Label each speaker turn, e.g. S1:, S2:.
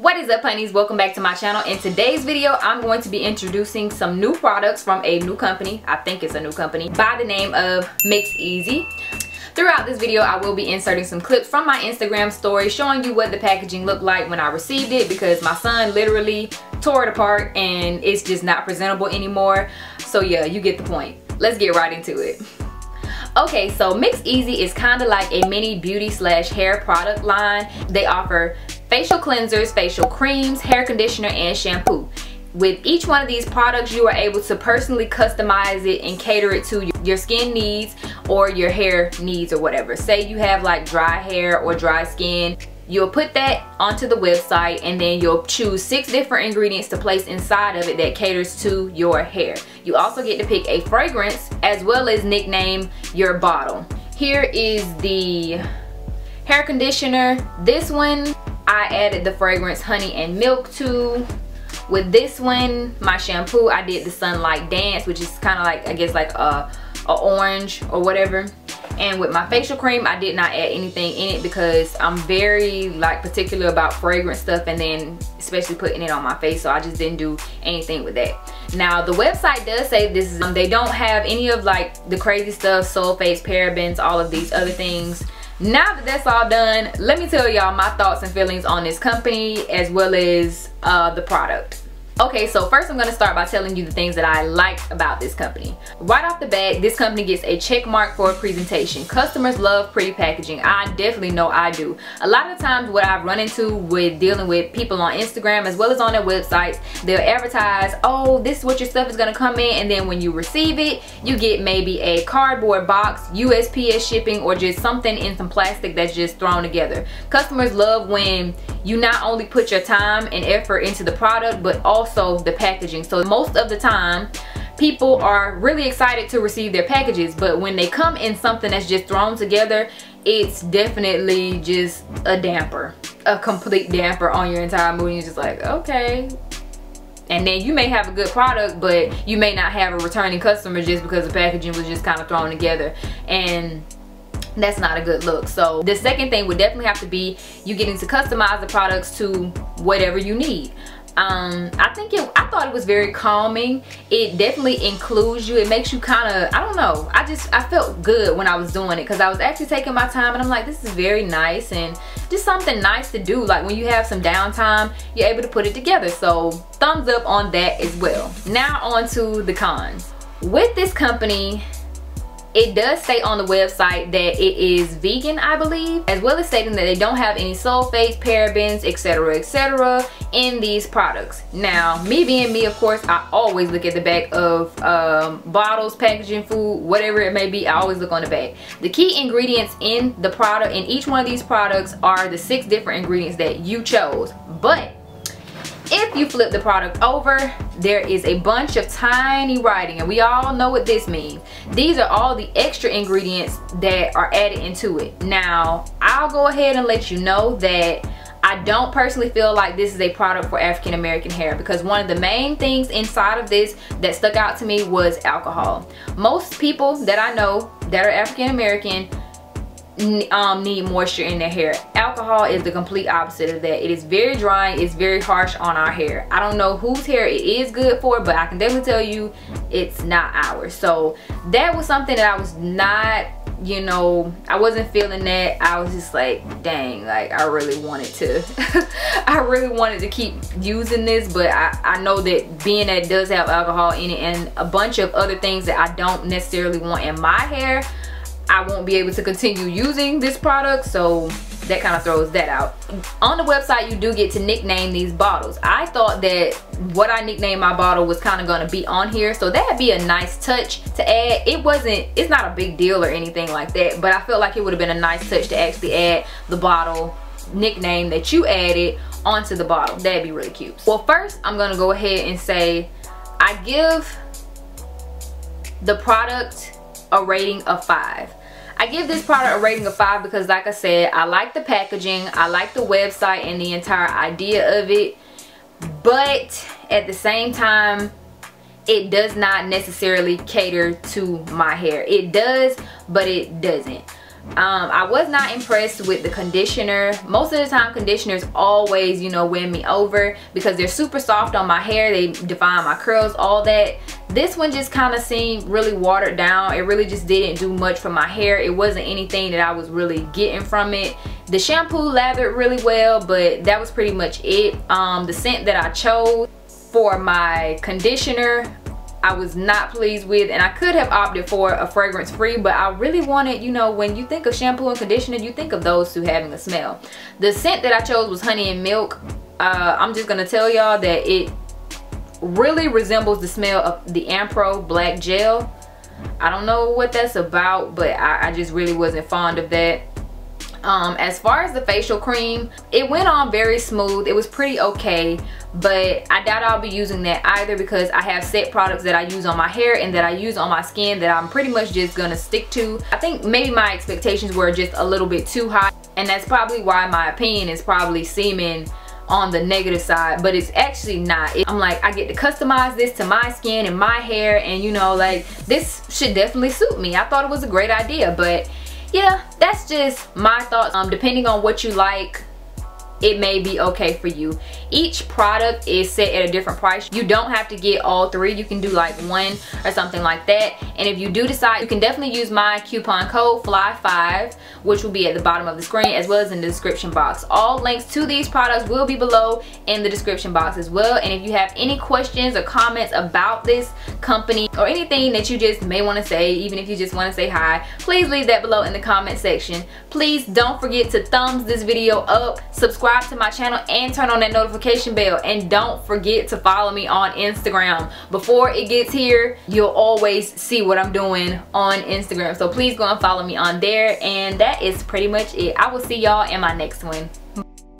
S1: What is up honeys? Welcome back to my channel. In today's video, I'm going to be introducing some new products from a new company. I think it's a new company by the name of Mix Easy. Throughout this video, I will be inserting some clips from my Instagram story showing you what the packaging looked like when I received it because my son literally tore it apart and it's just not presentable anymore. So yeah, you get the point. Let's get right into it. Okay, so Mix Easy is kind of like a mini beauty slash hair product line. They offer facial cleansers, facial creams, hair conditioner, and shampoo. With each one of these products, you are able to personally customize it and cater it to your skin needs or your hair needs or whatever. Say you have like dry hair or dry skin, You'll put that onto the website and then you'll choose six different ingredients to place inside of it that caters to your hair. You also get to pick a fragrance as well as nickname your bottle. Here is the hair conditioner. This one I added the fragrance honey and milk to. With this one, my shampoo, I did the sunlight dance, which is kind of like, I guess like a, a orange or whatever. And with my facial cream, I did not add anything in it because I'm very like particular about fragrance stuff and then especially putting it on my face. So I just didn't do anything with that. Now the website does say this is, um, they don't have any of like the crazy stuff, sulfates, parabens, all of these other things. Now that that's all done let me tell y'all my thoughts and feelings on this company as well as uh, the product Okay, so first I'm gonna start by telling you the things that I like about this company. Right off the bat, this company gets a check mark for a presentation. Customers love pretty packaging. I definitely know I do. A lot of times what I've run into with dealing with people on Instagram as well as on their websites, they'll advertise, oh, this is what your stuff is gonna come in, and then when you receive it, you get maybe a cardboard box, USPS shipping, or just something in some plastic that's just thrown together. Customers love when you not only put your time and effort into the product, but also the packaging. So most of the time, people are really excited to receive their packages, but when they come in something that's just thrown together, it's definitely just a damper, a complete damper on your entire mood. You're just like, okay, and then you may have a good product but you may not have a returning customer just because the packaging was just kind of thrown together and that's not a good look. So the second thing would definitely have to be you getting to customize the products to whatever you need. Um i think it i thought it was very calming. It definitely includes you. It makes you kind of i don't know. I just i felt good when i was doing it because i was actually taking my time and i'm like this is very nice and just something nice to do. Like when you have some downtime you're able to put it together. So thumbs up on that as well. Now on to the cons. With this company it does say on the website that it is vegan, I believe, as well as stating that they don't have any sulfates, parabens, etc, etc in these products. Now, me being me, of course, I always look at the back of um, bottles, packaging, food, whatever it may be, I always look on the back. The key ingredients in the product, in each one of these products are the six different ingredients that you chose. But if you flip the product over, there is a bunch of tiny writing and we all know what this means. These are all the extra ingredients that are added into it. Now, I'll go ahead and let you know that I don't personally feel like this is a product for African American hair because one of the main things inside of this that stuck out to me was alcohol. Most people that I know that are African American um, need moisture in their hair. Alcohol is the complete opposite of that. It is very drying, it's very harsh on our hair. I don't know whose hair it is good for, but I can definitely tell you it's not ours. So that was something that I was not you know i wasn't feeling that i was just like dang like i really wanted to i really wanted to keep using this but i i know that being that does have alcohol in it and a bunch of other things that i don't necessarily want in my hair I won't be able to continue using this product so that kind of throws that out. On the website you do get to nickname these bottles. I thought that what I nicknamed my bottle was kind of going to be on here so that'd be a nice touch to add. It wasn't, it's not a big deal or anything like that but I felt like it would have been a nice touch to actually add the bottle nickname that you added onto the bottle. That'd be really cute. Well first I'm going to go ahead and say I give the product a rating of 5. I give this product a rating of 5 because like I said, I like the packaging, I like the website and the entire idea of it. But at the same time, it does not necessarily cater to my hair. It does, but it doesn't. Um, I was not impressed with the conditioner. Most of the time conditioners always, you know, win me over because they're super soft on my hair. They define my curls, all that. This one just kind of seemed really watered down. It really just didn't do much for my hair. It wasn't anything that I was really getting from it. The shampoo lathered really well, but that was pretty much it. Um, the scent that I chose for my conditioner I was not pleased with and I could have opted for a fragrance free but I really wanted you know when you think of shampoo and conditioner you think of those two having a smell. The scent that I chose was honey and milk. Uh, I'm just gonna tell y'all that it really resembles the smell of the Ampro black gel. I don't know what that's about but I, I just really wasn't fond of that um, as far as the facial cream it went on very smooth. It was pretty okay but I doubt I'll be using that either because I have set products that I use on my hair and that I use on my skin that I'm pretty much just gonna stick to. I think maybe my expectations were just a little bit too high and that's probably why my opinion is probably seeming on the negative side but it's actually not. I'm like I get to customize this to my skin and my hair and you know like this should definitely suit me. I thought it was a great idea but yeah that's just my thoughts um depending on what you like it may be okay for you. Each product is set at a different price. You don't have to get all three. You can do like one or something like that. And if you do decide you can definitely use my coupon code fly5 which will be at the bottom of the screen as well as in the description box. All links to these products will be below in the description box as well. And if you have any questions or comments about this company or anything that you just may want to say even if you just want to say hi please leave that below in the comment section. Please don't forget to thumbs this video up subscribe subscribe to my channel and turn on that notification bell. And don't forget to follow me on Instagram. Before it gets here you'll always see what I'm doing on Instagram. So please go and follow me on there. And that is pretty much it. I will see y'all in my next one